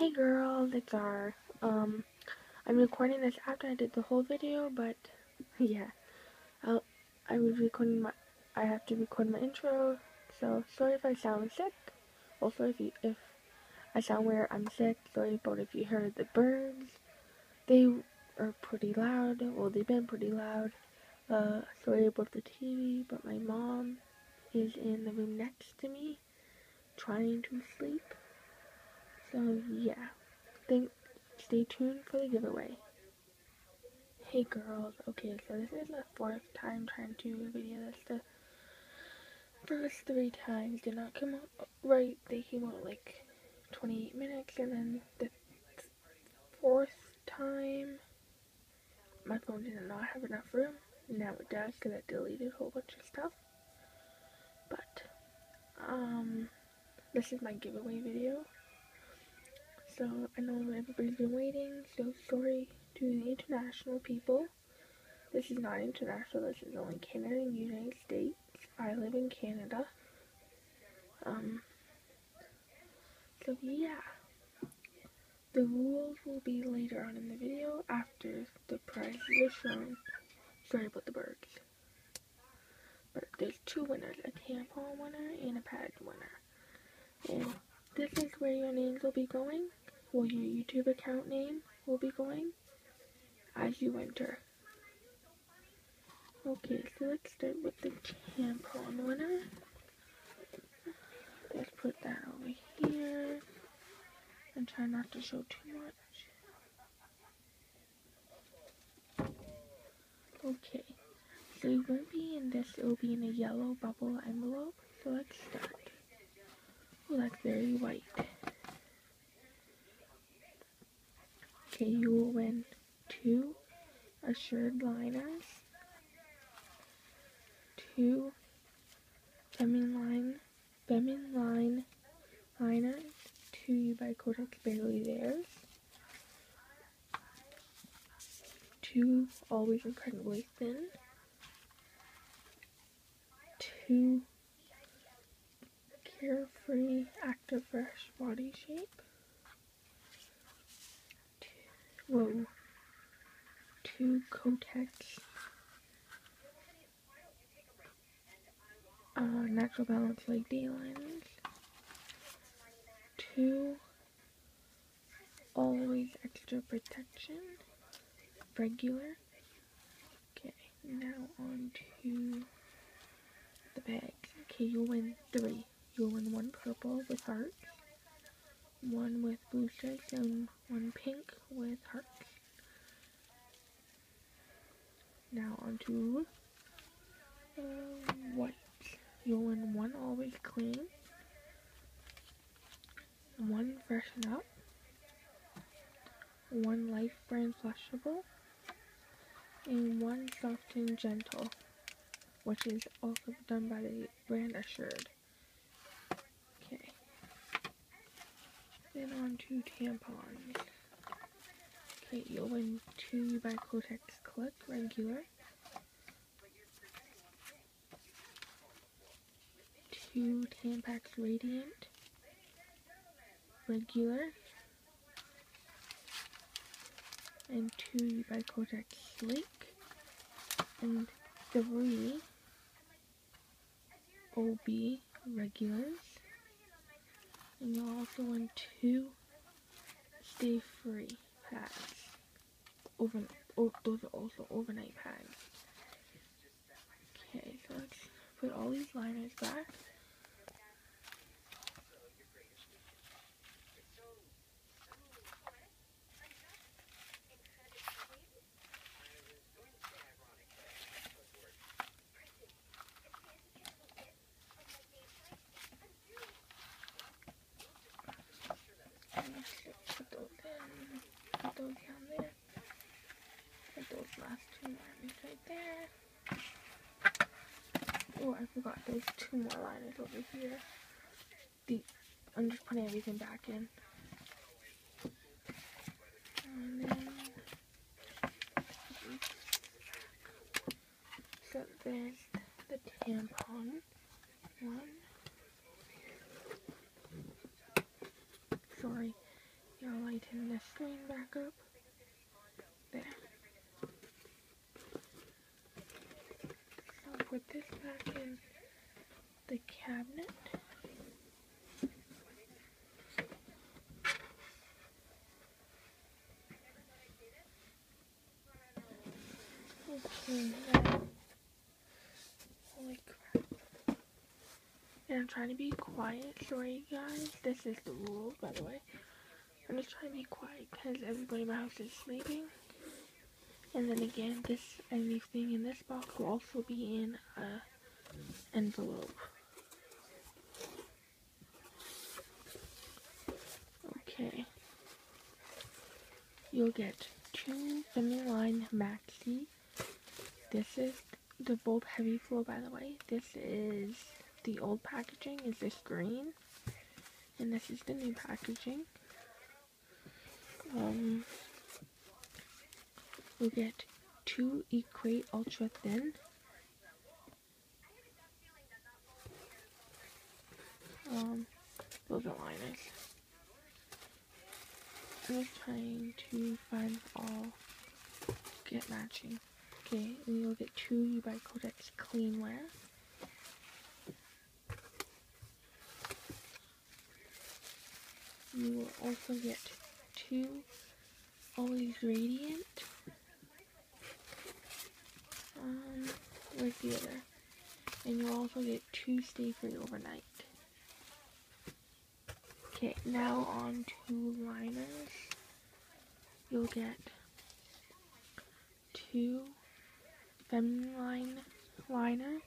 Hey girls, it's R. Um, I'm recording this after I did the whole video, but yeah, I'll, I was recording my, I have to record my intro, so sorry if I sound sick. Also, if you, if I sound weird, I'm sick. Sorry about if you heard the birds. They are pretty loud. Well, they've been pretty loud. Uh, sorry about the TV, but my mom is in the room next to me, trying to sleep. So yeah, think, stay tuned for the giveaway. Hey girls, okay, so this is the fourth time trying to video this. The first three times did not come out right. They came out like 28 minutes, and then the fourth time, my phone did not have enough room. Now it does because I deleted a whole bunch of stuff. But, um, this is my giveaway video. So, I know everybody's been waiting, so sorry to the international people. This is not international, this is only Canada and United States. I live in Canada. Um, so yeah. The rules will be later on in the video after the prizes are shown. Sorry about the birds. But there's two winners, a tampon winner and a pad winner. And this is where your names will be going, well your YouTube account name will be going as you enter. Okay, so let's start with the tampon winner. Let's put that over here and try not to show too much. Okay, so it won't be in this, it will be in a yellow bubble envelope. So let's start. Oh, that's very white. Okay, you will win two assured liners, two feminine line, feminine line liners, two U by Kotex Barely Theirs, two Always Incredibly Thin, two Carefree Active Fresh Body Shape, two, whoa, two Kotex uh, Natural Balance Day liners, two Always Extra Protection, regular. Okay, now on to the bags. Okay, you'll win three. You'll win one purple with hearts, one with blue stripes, and one pink with hearts. Now on to uh, white. You'll win one always clean, one freshen up, one life brand flushable, and one soft and gentle, which is also done by the brand Assured. Then on to tampons. Okay, you'll win two by Kotex Click regular. Two Tampax Radiant regular. And two by Kotex Sleek. And three OB regulars. And you'll also win two Stay Free pads. Over, oh, those are also overnight pads. Okay, so let's put all these liners back. And let's just put those in, put those down there. Put those last two liners right there. Oh, There's two more liners over here. The, I'm just putting everything back in. So there's the tampon one. Sorry. I'll lighten the screen back up. There. So put this back in the cabinet. Okay, holy crap. And I'm trying to be quiet, sorry guys. This is the rule, by the way. I'm just trying to be quiet because everybody in my house is sleeping. And then again, this anything in this box will also be in a envelope. Okay. You'll get two feminine line maxi. This is the bulb heavy flow by the way. This is the old packaging is this green. And this is the new packaging. Um, we'll get two Equate Ultra Thin. Um, those are liners. Just trying to find all get matching. Okay, and you'll get two U by Kotex Cleanwear. You will also get two Always Radiant. Um, where's the other? And you'll also get two Stay Free Overnight. Okay, now on to liners. You'll get two feminine liners.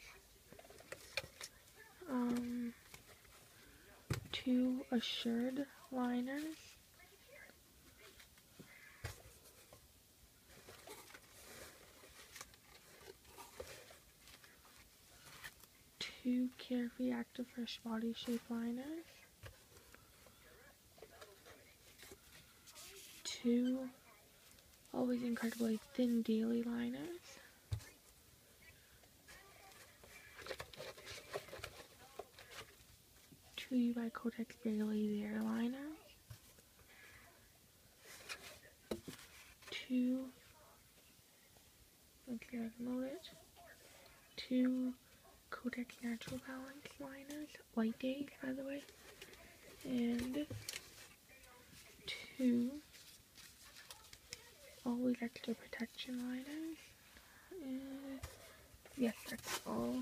Um, two assured liners. Two Carefree Active Fresh Body Shape liners. Two Always Incredibly Thin Daily liners. Two by Kotex Barely There liners. Two, if I can load it. Two Kotex Natural Balance liners, white days by the way, and two Always Extra Protection liners. And yes, that's all.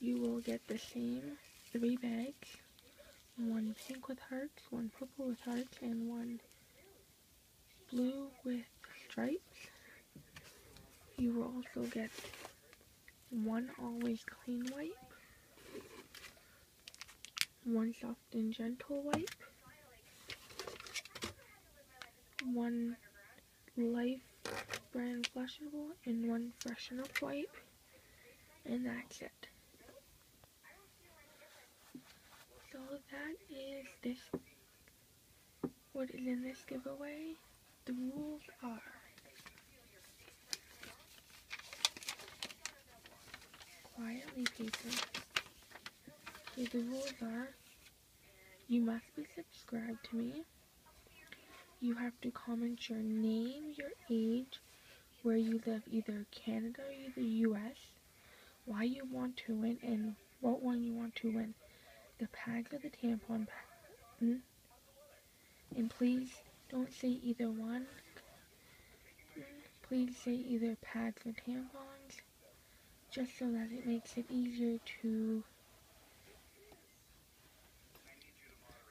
You will get the same three bags, one pink with hearts, one purple with hearts, and one blue with stripes. You will also get one always clean wipe, one soft and gentle wipe, one life brand flushable, and one freshen up wipe, and that's it. So that is this, what is in this giveaway. The rules are quietly people. Okay, the rules are you must be subscribed to me. You have to comment your name, your age, where you live, either Canada or the US, why you want to win, and what one you want to win. The pack or the tampon pack. And please don't say either one. Please say either pads or tampons, just so that it makes it easier to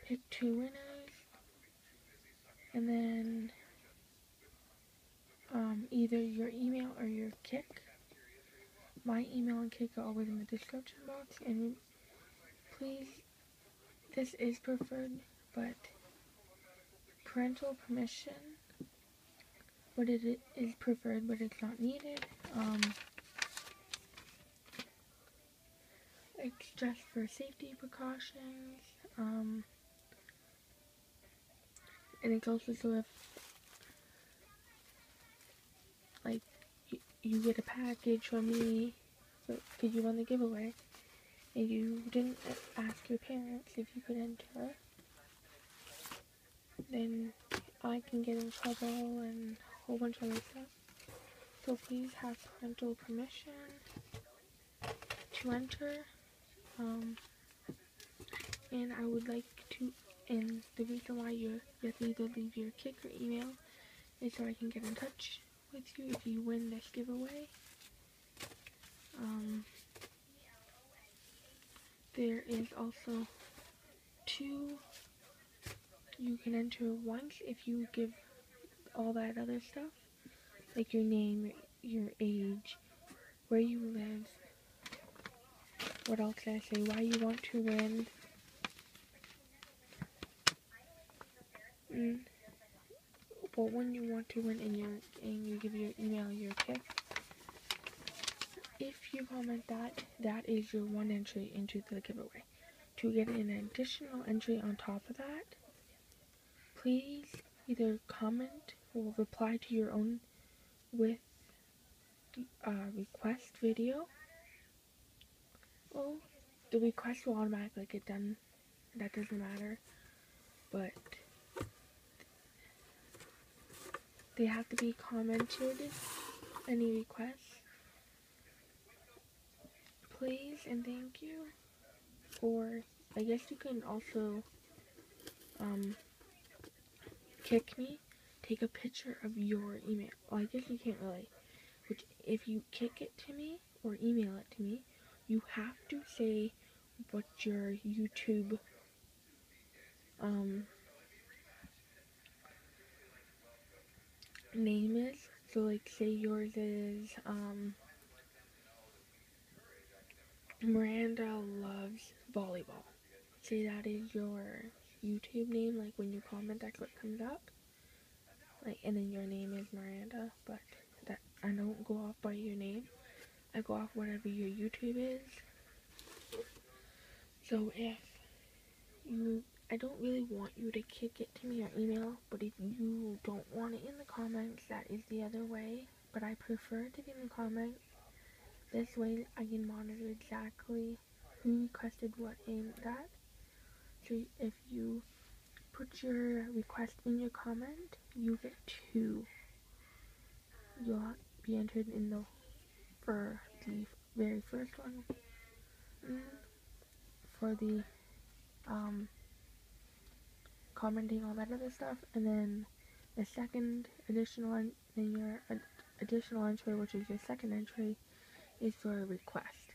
pick two winners. And then um, either your email or your Kik. My email and Kik are always in the description box. And please, this is preferred, but parental permission, but it is preferred, but it's not needed. Um, it's just for safety precautions. Um, and it's also so if, like, you, you get a package from me, because you won the giveaway, and you didn't ask your parents if you could enter then I can get in trouble and a whole bunch of other stuff. So please have parental permission to enter. Um, and I would like to, and the reason why you have to leave your Kik or email is so I can get in touch with you if you win this giveaway. Um, there is also two you can enter once if you give all that other stuff like your name your age where you live what else did I say why you want to win mm, what one you want to win and your and you give your email your pick if you comment that that is your one entry into the giveaway to get an additional entry on top of that, please either comment or reply to your own with uh, request video. Well, the request will automatically get done. That doesn't matter. But they have to be commented, any requests. Please and thank you. Or I guess you can also um, Kik me, take a picture of your email. Well, I guess you can't really. Which, if you Kik it to me or email it to me, you have to say what your YouTube um, name is. So, like, say yours is um, Miranda loves volleyball. Say that is your YouTube name, like when you comment, that's what comes up. Like, and then your name is Miranda, but that I don't go off by your name. I go off whatever your YouTube is. So if you, I don't really want you to Kik it to me or email, but if you don't want it in the comments, that is the other way. But I prefer to be in the comments this way I can monitor exactly who requested what and that. So if you put your request in your comment, you get two. You'll be entered in the for the very first one. Mm, for the um commenting all that other stuff and then the second additional then your additional entry which is your second entry is for a request.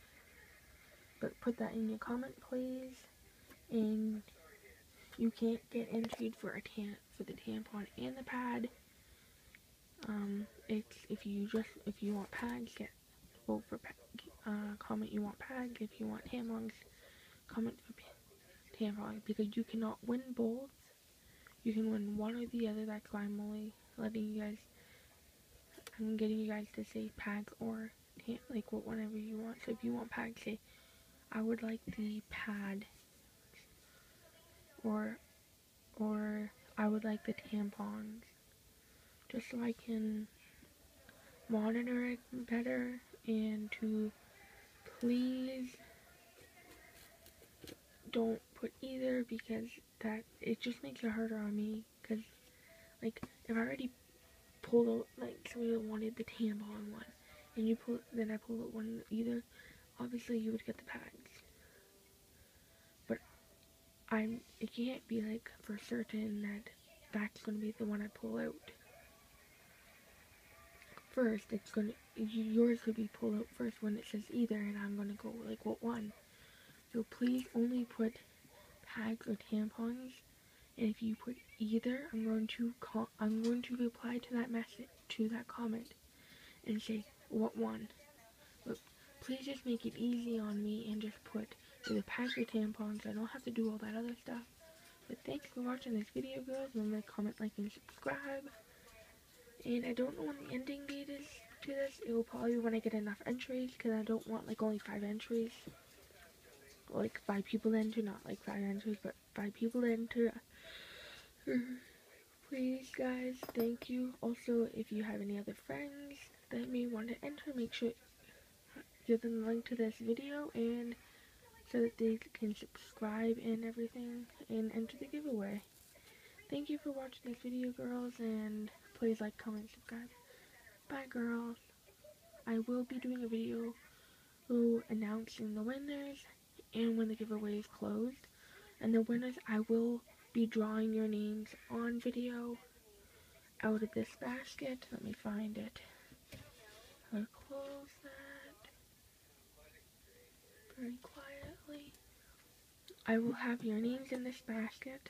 But put that in your comment, please. And you can't get entered for a tam for the tampon and the pad. Um, it's if you just if you want pads, get vote for uh, comment you want pads. If you want tampons, comment for tampons because you cannot win both. You can win one or the other. That's why I'm only letting you guys. I'm getting you guys to say pads or like whatever you want. So if you want pad, say, I would like the pad, or, or I would like the tampons, just so I can monitor it better and to please don't put either because that it just makes it harder on me because like if I already pulled out like somebody wanted the tampon one and you pull then I pull out one either, obviously you would get the pads. But I'm it can't be like for certain that that's gonna be the one I pull out. First, it's gonna yours could be pulled out first when it says either, and I'm gonna go like what one. So please only put pads or tampons, and if you put either, I'm going to call. I'm going to reply to that message to that comment and say what one. But please just make it easy on me and just put either pads or tampons. I don't have to do all that other stuff. But thanks for watching this video, girls. Remember to comment, like, and subscribe. And I don't know when the ending date is to this. It will probably be when I get enough entries, because I don't want, like, only five entries. Like, five people to enter, not, like, five entries, but five people to enter. Please, guys, thank you. Also, if you have any other friends that may want to enter, make sure give them the link to this video and so that they can subscribe and everything and enter the giveaway. thank you for watching this video, girls, and please like, comment, subscribe. Bye, girls. I will be doing a video announcing the winners and when the giveaway is closed. And the winners, I will be drawing your names on video out of this basket. Let me find it. I'll close that very quietly. I will have your names in this basket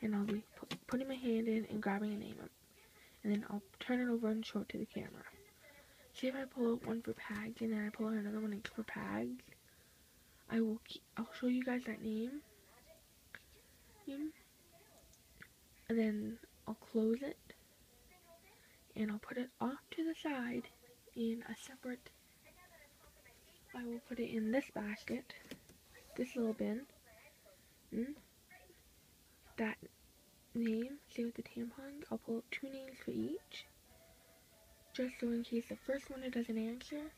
and I'll be putting my hand in and grabbing a name and then I'll turn it over and show it to the camera. See if I pull out one for Pags and then I pull out another one for Pags. I will keep, I'll show you guys that name. And then I'll close it. And I'll put it off to the side in a separate I will put it in this basket. This little bin. Mm. That name, say with the tampons, I'll pull two names for each just so in case the first one doesn't answer,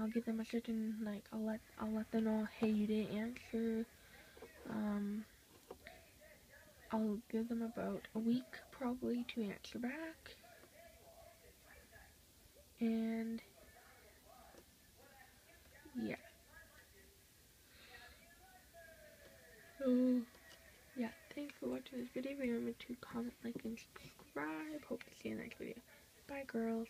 I'll give them a certain like I'll let I'll let them know hey you didn't answer. Um, I'll give them about a week probably to answer back, and yeah. So yeah, thanks for watching this video. Remember to comment, like, and subscribe. Hope to see you in the next video. Bye, girls.